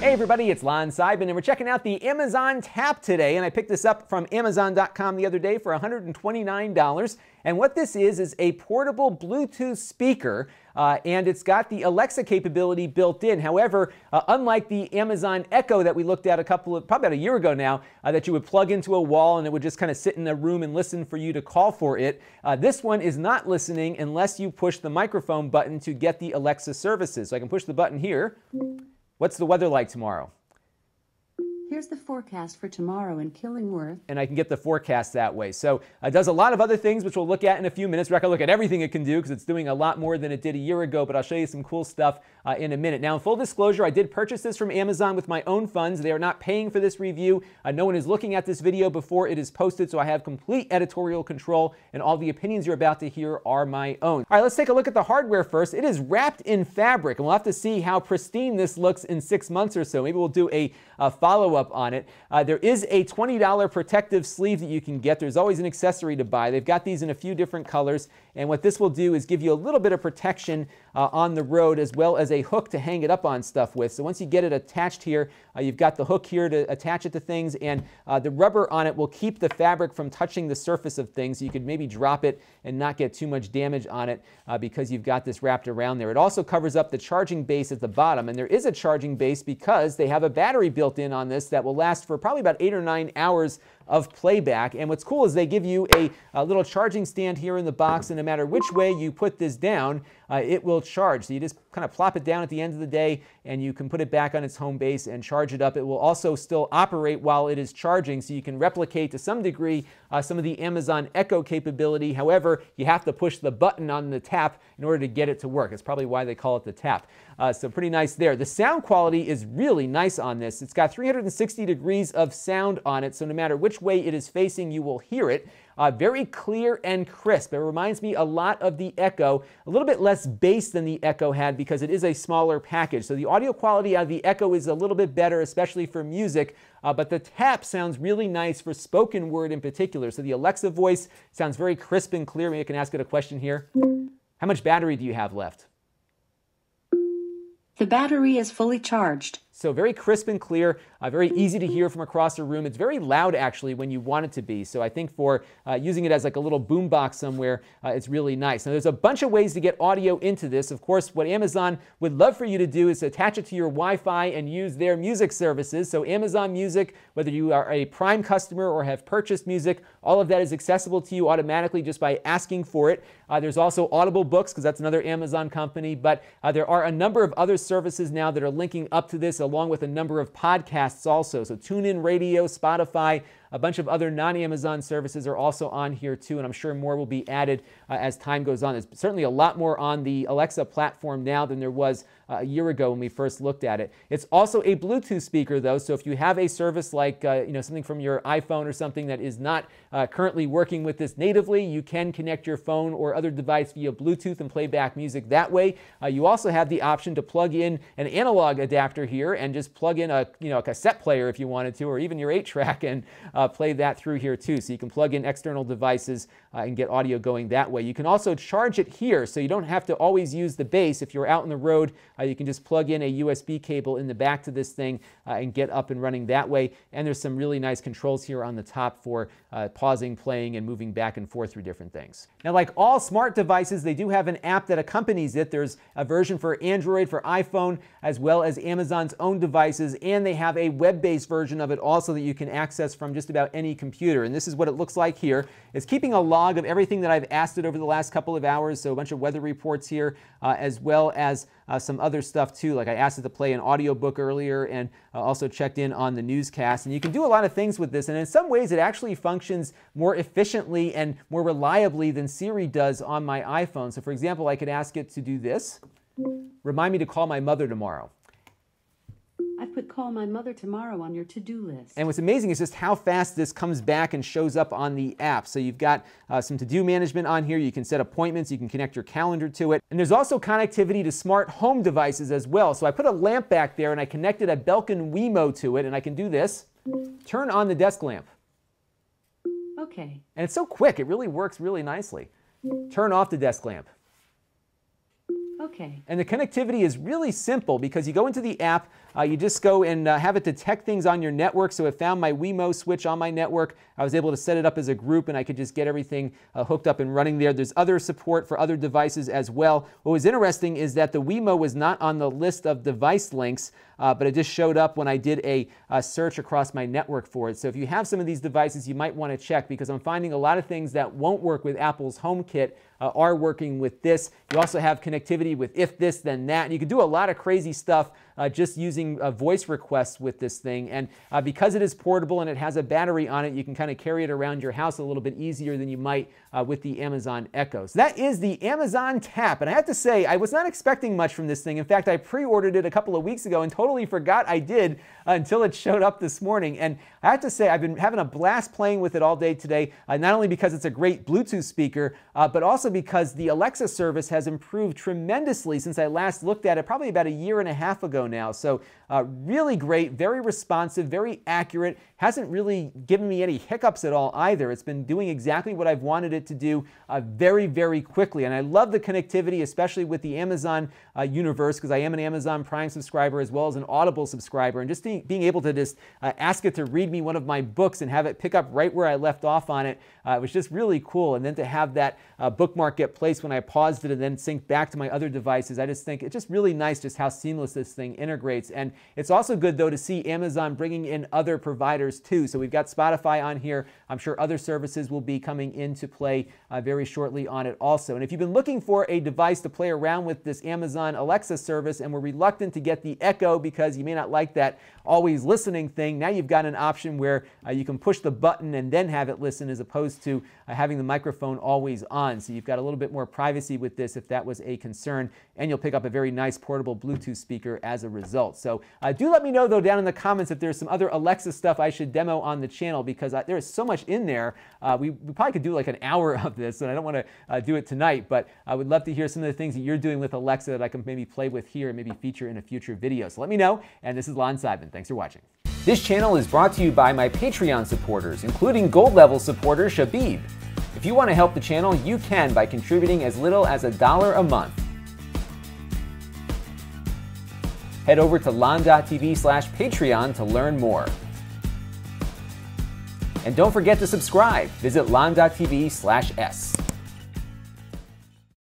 Hey everybody, it's Lon Seidman, and we're checking out the Amazon Tap today. And I picked this up from Amazon.com the other day for $129. And what this is is a portable Bluetooth speaker, uh, and it's got the Alexa capability built in. However, uh, unlike the Amazon Echo that we looked at a couple of probably about a year ago now, uh, that you would plug into a wall and it would just kind of sit in a room and listen for you to call for it. Uh, this one is not listening unless you push the microphone button to get the Alexa services. So I can push the button here. What's the weather like tomorrow? Here's the forecast for tomorrow in Killingworth. And I can get the forecast that way. So it does a lot of other things, which we'll look at in a few minutes. We're not going to look at everything it can do because it's doing a lot more than it did a year ago, but I'll show you some cool stuff uh, in a minute. Now, in full disclosure, I did purchase this from Amazon with my own funds. They are not paying for this review. Uh, no one is looking at this video before it is posted, so I have complete editorial control, and all the opinions you're about to hear are my own. All right, let's take a look at the hardware first. It is wrapped in fabric, and we'll have to see how pristine this looks in six months or so. Maybe we'll do a, a follow-up on it. Uh, there is a $20 protective sleeve that you can get. There's always an accessory to buy. They've got these in a few different colors. And what this will do is give you a little bit of protection uh, on the road as well as a hook to hang it up on stuff with. So once you get it attached here, uh, you've got the hook here to attach it to things and uh, the rubber on it will keep the fabric from touching the surface of things. So you could maybe drop it and not get too much damage on it uh, because you've got this wrapped around there. It also covers up the charging base at the bottom and there is a charging base because they have a battery built in on this that will last for probably about eight or nine hours of playback. And what's cool is they give you a, a little charging stand here in the box, and no matter which way you put this down, uh, it will charge. So you just kind of plop it down at the end of the day, and you can put it back on its home base and charge it up. It will also still operate while it is charging, so you can replicate to some degree uh, some of the Amazon Echo capability. However, you have to push the button on the tap in order to get it to work. It's probably why they call it the tap. Uh, so pretty nice there. The sound quality is really nice on this. It's got 360 degrees of sound on it, so no matter which way it is facing, you will hear it. Uh, very clear and crisp. It reminds me a lot of the Echo, a little bit less bass than the Echo had because it is a smaller package. So the audio quality of the Echo is a little bit better, especially for music, uh, but the tap sounds really nice for spoken word in particular. So the Alexa voice sounds very crisp and clear. Maybe I can ask it a question here. How much battery do you have left? The battery is fully charged. So very crisp and clear, uh, very easy to hear from across the room. It's very loud actually when you want it to be. So I think for uh, using it as like a little boom box somewhere, uh, it's really nice. Now there's a bunch of ways to get audio into this. Of course, what Amazon would love for you to do is attach it to your Wi-Fi and use their music services. So Amazon Music, whether you are a Prime customer or have purchased music, all of that is accessible to you automatically just by asking for it. Uh, there's also Audible Books because that's another Amazon company, but uh, there are a number of other services now that are linking up to this along with a number of podcasts also. So TuneIn Radio, Spotify, a bunch of other non Amazon services are also on here too, and I'm sure more will be added uh, as time goes on. There's certainly a lot more on the Alexa platform now than there was uh, a year ago when we first looked at it. It's also a Bluetooth speaker though, so if you have a service like uh, you know something from your iPhone or something that is not uh, currently working with this natively, you can connect your phone or other device via Bluetooth and play back music that way. Uh, you also have the option to plug in an analog adapter here and just plug in a you know a cassette player if you wanted to, or even your 8-track and uh, play that through here too. So you can plug in external devices uh, and get audio going that way. You can also charge it here, so you don't have to always use the base. If you're out in the road, uh, you can just plug in a USB cable in the back to this thing uh, and get up and running that way. And there's some really nice controls here on the top for uh, pausing, playing, and moving back and forth through different things. Now, like all smart devices, they do have an app that accompanies it. There's a version for Android, for iPhone, as well as Amazon's own devices, and they have a web-based version of it also that you can access from just just about any computer. And this is what it looks like here. It's keeping a log of everything that I've asked it over the last couple of hours. So a bunch of weather reports here, uh, as well as uh, some other stuff too. Like I asked it to play an audiobook earlier and uh, also checked in on the newscast. And you can do a lot of things with this. And in some ways, it actually functions more efficiently and more reliably than Siri does on my iPhone. So for example, I could ask it to do this. Remind me to call my mother tomorrow. I put call my mother tomorrow on your to-do list. And what's amazing is just how fast this comes back and shows up on the app. So you've got uh, some to-do management on here. You can set appointments. You can connect your calendar to it. And there's also connectivity to smart home devices as well. So I put a lamp back there and I connected a Belkin Wemo to it and I can do this. Turn on the desk lamp. Okay. And it's so quick. It really works really nicely. Turn off the desk lamp. Okay. And the connectivity is really simple because you go into the app, uh, you just go and uh, have it detect things on your network. So it found my Wemo switch on my network. I was able to set it up as a group and I could just get everything uh, hooked up and running there. There's other support for other devices as well. What was interesting is that the Wemo was not on the list of device links, uh, but it just showed up when I did a, a search across my network for it. So if you have some of these devices, you might want to check because I'm finding a lot of things that won't work with Apple's HomeKit uh, are working with this. You also have connectivity with if this, then that. And you can do a lot of crazy stuff uh, just using uh, voice requests with this thing. And uh, because it is portable and it has a battery on it, you can kind of carry it around your house a little bit easier than you might uh, with the Amazon Echo. So that is the Amazon Tap. And I have to say, I was not expecting much from this thing. In fact, I pre-ordered it a couple of weeks ago and totally forgot I did until it showed up this morning. And I have to say, I've been having a blast playing with it all day today, uh, not only because it's a great Bluetooth speaker, uh, but also because the Alexa service has improved tremendously since I last looked at it probably about a year and a half ago now. So uh, really great, very responsive, very accurate, hasn't really given me any hiccups at all either. It's been doing exactly what I've wanted it to do uh, very, very quickly. And I love the connectivity, especially with the Amazon uh, universe, because I am an Amazon Prime subscriber as well as an Audible subscriber. And just being, being able to just uh, ask it to read me one of my books and have it pick up right where I left off on it uh, was just really cool. And then to have that uh, bookmark get placed when I paused it and then sync back to my other devices, I just think it's just really nice just how seamless this thing integrates. And it's also good, though, to see Amazon bringing in other providers, too. So we've got Spotify on here. I'm sure other services will be coming into play uh, very shortly on it also. And if you've been looking for a device to play around with this Amazon Alexa service and were reluctant to get the Echo because you may not like that always listening thing, now you've got an option where uh, you can push the button and then have it listen as opposed to uh, having the microphone always on. So you've got a little bit more privacy with this if that was a concern, and you'll pick up a very nice portable Bluetooth speaker as a result. So uh, do let me know though down in the comments if there's some other Alexa stuff I should demo on the channel because uh, there is so much in there. Uh, we, we, probably could do like an hour of this, and I don't want to uh, do it tonight, but I would love to hear some of the things that you're doing with Alexa that I can maybe play with here and maybe feature in a future video. So let me know, and this is Lon Seidman. Thanks for watching. This channel is brought to you by my Patreon supporters, including gold level supporter Shabib. If you want to help the channel, you can by contributing as little as a dollar a month. Head over to lon.tv slash Patreon to learn more. And don't forget to subscribe. Visit lon.tv slash S.